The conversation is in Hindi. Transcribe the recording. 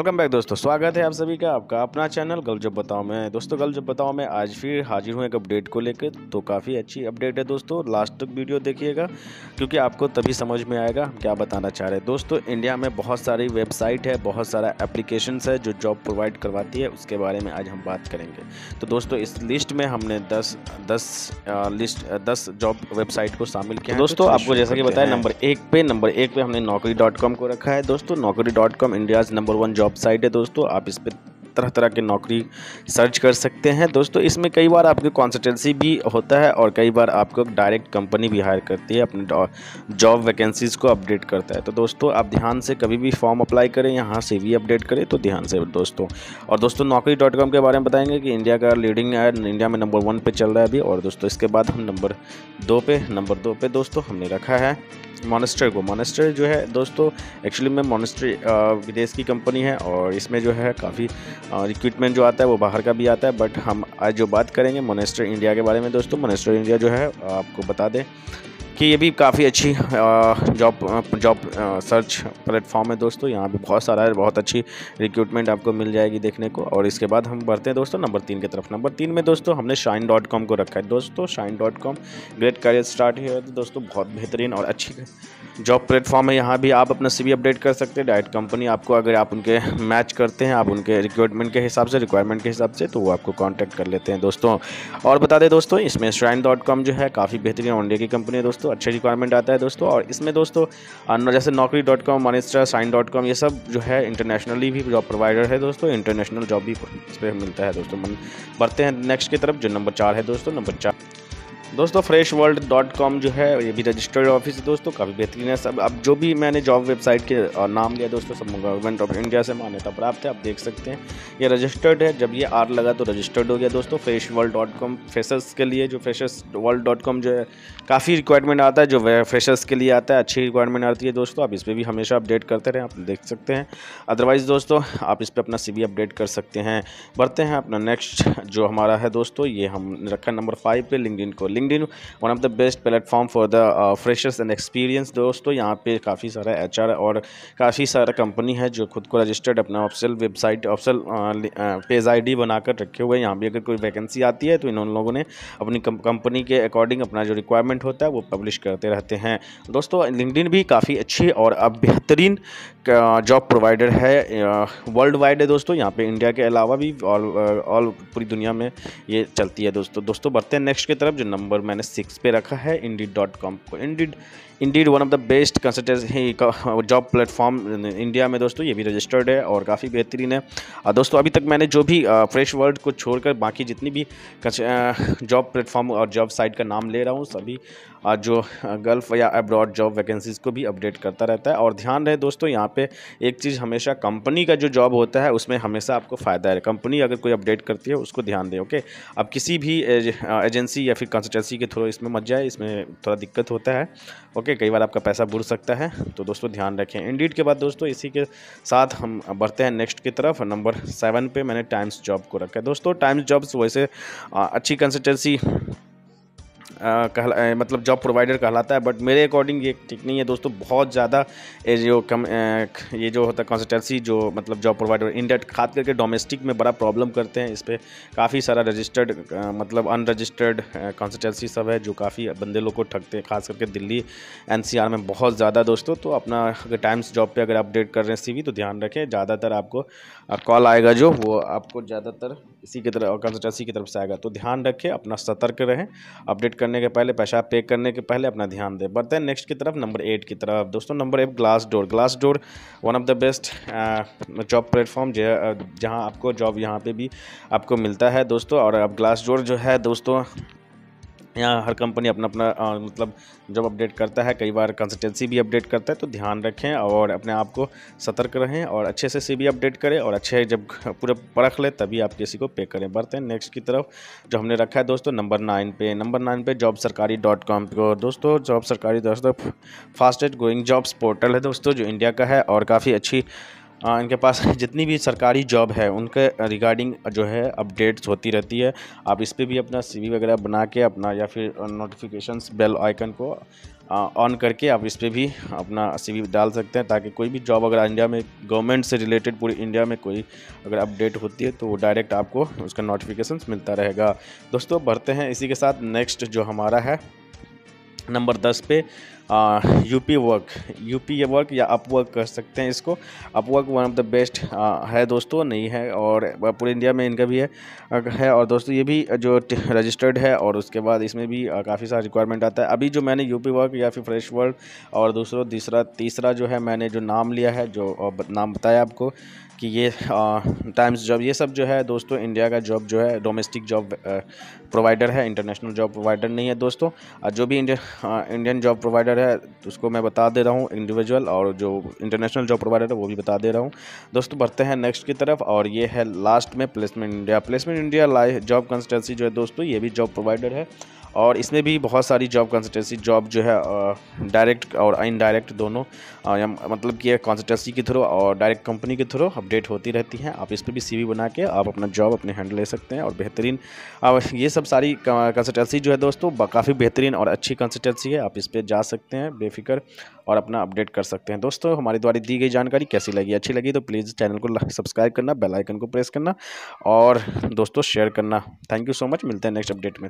वेलकम बैक दोस्तों स्वागत है आप सभी का आपका अपना चैनल गल जब बताओ मैं। दोस्तों गल जब बताओ मैं आज फिर हाजिर हूँ एक अपडेट को लेकर तो काफ़ी अच्छी अपडेट है दोस्तों। लास्ट तक वीडियो देखिएगा क्योंकि आपको तभी समझ में आएगा हम क्या बताना चाह रहे हैं। दोस्तों इंडिया में बहुत सारी वेबसाइट है बहुत सारा एप्लीकेशन है जो जॉब प्रोवाइड करवाती है उसके बारे में आज हम बात करेंगे। तो दोस्तों इस लिस्ट में हमने दस दस लिस्ट दस जॉब वेबसाइट को शामिल किया तो दोस्तों आपको जैसा कि बताया नंबर एक पे नंबर एक पे हमने नौकरी को रखा है। दोस्तों Naukri dot com India's number one job site है दोस्तों आप इस पर तरह तरह की नौकरी सर्च कर सकते हैं। दोस्तों, इसमें कई बार आपकी कॉन्सल्टेंसी भी होता है और कई बार आपको डायरेक्ट कंपनी भी हायर करती है, अपने जॉब वैकेंसीज़ को अपडेट करता है। तो दोस्तों, आप ध्यान से कभी भी फॉर्म अप्लाई करें, यहाँ से भी अपडेट करें तो ध्यान से दोस्तों। और दोस्तों नौकरी डॉट कॉम के बारे में बताएँगे कि इंडिया का लीडिंग है इंडिया में नंबर वन पे चल रहा है अभी, और दोस्तों, इसके बाद हम नंबर दो पे नंबर दो पे दोस्तों, हमने रखा है मोनेस्टर को। मोनेस्टर जो है, दोस्तों एक्चुअली में मोनेस्टर विदेश की कंपनी है, और इसमें जो है काफ़ी रिक्रूटमेंट जो आता है वो बाहर का भी आता है बट हम आज जो बात करेंगे मोनेस्टर इंडिया के बारे में दोस्तों मोनेस्टर इंडिया जो है, आपको बता दें कि ये भी काफ़ी अच्छी जॉब जॉब सर्च प्लेटफॉर्म है दोस्तों। यहाँ पे बहुत सारा है, बहुत अच्छी रिक्रूटमेंट आपको मिल जाएगी देखने को। और इसके बाद हम बढ़ते हैं दोस्तों नंबर तीन की तरफ़। नंबर तीन में दोस्तों हमने शाइन डॉट कॉम को रखा है। दोस्तों Shine dot com great career start है। तो दोस्तों बहुत बेहतरीन और अच्छी जॉब प्लेटफॉर्म है। यहाँ भी आप अपना सीवी अपडेट कर सकते हैं। डायरेक्ट कंपनी आपको अगर आप उनके मैच करते हैं, आप उनके रिक्रूटमेंट के हिसाब से रिक्वायरमेंट के हिसाब से तो वो आपको कॉन्टैक्ट कर लेते हैं दोस्तों। और बता दें दोस्तों, इसमें श्राइन डॉट कॉम जो है काफ़ी बेहतरीन इंडिया की कंपनी है दोस्तों। अच्छे रिक्वायरमेंट आता है दोस्तों। और इसमें दोस्तों जैसे Naukri dot com Monster Shine dot com ये सब जो है इंटरनेशनली भी जॉब प्रोवाइडर है दोस्तों। इंटरनेशनल जॉब भी इस पर मिलता है दोस्तों। बढ़ते हैं नेक्स्ट की तरफ़, जो नंबर चार है दोस्तों नंबर चार। दोस्तों फ्रेश वर्ल्ड डॉट कॉम जो है, ये भी रजिस्टर्ड ऑफ़िस है दोस्तों, काफ़ी बेहतरीन है सब। अब जो भी मैंने जॉब वेबसाइट के नाम लिया दोस्तों, सब गवर्नमेंट ऑफ़ इंडिया से मान्यता प्राप्त है, आप देख सकते हैं। ये रजिस्टर्ड है, जब ये आर लगा तो रजिस्टर्ड हो गया दोस्तों fresh world dot com freshers के लिए जो फ्रेशर्स वर्ल्ड डॉट कॉम जो है, काफ़ी रिक्वायरमेंट आता है, जो फ्रेशर्स के लिए आता है, अच्छी रिक्वायरमेंट आती है दोस्तों, आप इस पर भी हमेशा अपडेट करते रहें, आप देख सकते हैं। अदरवाइज़ दोस्तों, आप इस पर अपना सी अपडेट कर सकते हैं। बढ़ते हैं अपना नेक्स्ट जो हमारा है दोस्तों, ये हम रखा नंबर फाइव पर लिंकड को LinkedIn one of the best platform for the freshers and experience दोस्तों। यहाँ पे काफ़ी सारा एच और काफ़ी सारा कंपनी है जो खुद को रजिस्टर्ड अपना ऑफिसल वेबसाइट ऑफिसल पेज आई बनाकर रखे हुए हैं। यहाँ भी अगर कोई वैकेंसी आती है तो इन लोगों ने अपनी कंपनी के अकॉर्डिंग अपना जो रिक्वायरमेंट होता है वो पब्लिश करते रहते हैं। दोस्तों लिंकडिन भी काफ़ी अच्छी और अब बेहतरीन जॉब प्रोवाइडर है वर्ल्ड वाइड है दोस्तों। यहाँ पे इंडिया के अलावा भी ऑल ऑल पूरी दुनिया में ये चलती है दोस्तों। दोस्तों, बढ़ते हैं नेक्स्ट की तरफ़, जो नंबर मैंने सिक्स पे रखा है इंडिड डॉट कॉम को। Indeed Indeed one of the best consultancy job platform India में दोस्तों, ये भी रजिस्टर्ड है और काफ़ी बेहतरीन है। दोस्तों, अभी तक मैंने जो भी फ्रेश वर्ल्ड को छोड़कर बाकी जितनी भी जॉब प्लेटफॉर्म और जॉब साइट का नाम ले रहा हूँ, सभी जो गल्फ़ या अब्रॉड जॉब वैकेंसीज़ को भी अपडेट करता रहता है। और ध्यान रहे दोस्तों, यहाँ पे एक चीज़ हमेशा कंपनी का जो जॉब होता है, उसमें हमेशा आपको फ़ायदा है। कंपनी अगर कोई अपडेट करती है, उसको ध्यान दें ओके अब किसी भी एजेंसी या फिर कंसल्टेंसी के थ्रू इसमें मत जाए, इसमें थोड़ा दिक्कत होता है ओके कई बार आपका पैसा बुर सकता है। तो दोस्तों, ध्यान रखें। इंडीड के बाद दोस्तों, इसी के साथ हम बढ़ते हैं नेक्स्ट की तरफ़। नंबर सेवन पे मैंने टाइम्स जॉब को रखा है। दोस्तों टाइम्स जॉब्स वैसे अच्छी कंसल्टेंसी कहला मतलब जॉब प्रोवाइडर कहलाता है बट मेरे अकॉर्डिंग ये ठीक नहीं है दोस्तों, बहुत ज़्यादा ये जो कम ये जो होता है कंसल्टेंसी जो मतलब जॉब प्रोवाइडर इंडेट खास करके डोमेस्टिक में बड़ा प्रॉब्लम करते हैं, इस पर काफ़ी सारा रजिस्टर्ड मतलब अनरजिस्टर्ड कंसल्टेंसी सब है, जो काफ़ी बंदे लोग को ठगते हैं, खास करके दिल्ली, एनसीआर में बहुत ज़्यादा दोस्तों तो अपना अगर टाइम्स जॉब पर अगर अपडेट कर रहे हैं सी तो ध्यान रखें, ज़्यादातर आपको कॉल आएगा जो, वो आपको ज़्यादातर इसी की तरफ़ कंसल्टेंसी की तरफ़ से आएगा तो ध्यान रखें, अपना सतर्क रहें अपडेट कर करने के पहले, पेशाब पेक करने के पहले अपना ध्यान दें। बढ़ते हैं नेक्स्ट की तरफ़ नंबर एट की तरफ़। दोस्तों number eight Glassdoor Glassdoor one of the best job platform जहाँ आपको जॉब यहाँ पे भी आपको मिलता है, दोस्तों। और अब ग्लास डोर जो है, दोस्तों यहाँ हर कंपनी अपना अपना आ, मतलब जब अपडेट करता है कई बार कंसल्टेंसी भी अपडेट करता है तो ध्यान रखें और अपने आप को सतर्क रहें और अच्छे से सी अपडेट करें और अच्छे जब पूरा परख लें तभी आप किसी को पे करें। बढ़ते हैं नेक्स्ट की तरफ़ जो हमने रखा है दोस्तों नंबर नाइन पे। नंबर नाइन पे जॉब सरकारी डॉट कॉम को दोस्तों जॉब सरकारी दोस्तों फास्टेस्ट ग्रोइंग जॉब्स पोर्टल है दोस्तों जो इंडिया का है और काफ़ी अच्छी इनके पास जितनी भी सरकारी जॉब है, उनके रिगार्डिंग जो है अपडेट्स होती रहती है। आप इस पर भी अपना सीवी वगैरह बना के अपना या फिर नोटिफिकेशंस बेल आइकन को ऑन करके आप इस पर भी अपना सी डाल सकते हैं, ताकि कोई भी जॉब अगर इंडिया में गवर्नमेंट से रिलेटेड पूरी इंडिया में कोई अगर अपडेट होती है तो वो डायरेक्ट आपको उसका नोटिफिकेशन मिलता रहेगा। दोस्तों, बढ़ते हैं इसी के साथ नेक्स्ट जो हमारा है, नंबर दस पे। यूपी वर्क यूपी वर्क या अप वर्क कर सकते हैं इसको। Upwork one of the best है दोस्तों, नहीं है और पूरे इंडिया में इनका भी है है और दोस्तों ये भी जो रजिस्टर्ड है और उसके बाद इसमें भी काफ़ी सारा रिक्वायरमेंट आता है। अभी जो मैंने यूपी वर्क या फिर फ्रेश वर्ल्ड और दूसरा, तीसरा तीसरा जो है मैंने जो नाम लिया है, जो नाम बताया आपको कि ये टाइम्स जॉब ये सब जो है दोस्तों इंडिया का जॉब जो है डोमेस्टिक जॉब प्रोवाइडर है इंटरनेशनल जॉब प्रोवाइडर नहीं है दोस्तों। जो भी इंडियन इंडियन जॉब प्रोवाइडर है उसको मैं बता दे रहा हूँ इंडिविजुअल और जो इंटरनेशनल जॉब प्रोवाइडर है, वो भी बता दे रहा हूँ। दोस्तों, बढ़ते हैं नेक्स्ट की तरफ़ और ये है लास्ट में placement India placement India job consultancy जो है दोस्तों, ये भी जॉब प्रोवाइडर है। और इसमें भी बहुत सारी जॉब कंसल्टेंसी जॉब जो है डायरेक्ट और इनडायरेक्ट दोनों मतलब कि कंसल्टेंसी के थ्रू और डायरेक्ट कंपनी के थ्रू अपडेट होती रहती हैं। आप इस पर भी सीवी बना के आप अपना जॉब अपने हैंड ले सकते हैं और बेहतरीन ये सब सारी कंसल्टेंसी जो है दोस्तों काफ़ी बेहतरीन और अच्छी कंसल्टेंसी है। आप इस पर जा सकते हैं, बेफिक्र और अपना अपडेट कर सकते हैं। दोस्तों, हमारे द्वारा दी गई जानकारी कैसी लगी? अच्छी लगी तो प्लीज़ चैनल को सब्सक्राइब करना बेल आइकन को प्रेस करना और दोस्तों शेयर करना। थैंक यू सो मच मिलते हैं नेक्स्ट अपडेट में।